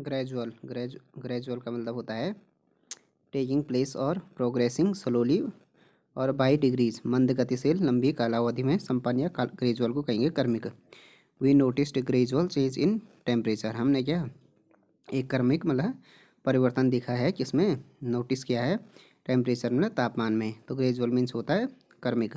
Gradual graze gradual का मतलब होता है टेकिंग प्लेस और प्रोग्रेसिंग स्लोली और बाई डिग्रीज मंद गतिशील, लंबी कालावधि में संपन्न या ग्रेजुअल को कहेंगे कर्मिक। We noticed gradual change in temperature हमने क्या? एक कर्मिक मतलब परिवर्तन दिखा है किसमें? नोटिस किया है टेम्परेचर में तापमान में। तो ग्रेजुअल मीन्स होता है कर्मिक।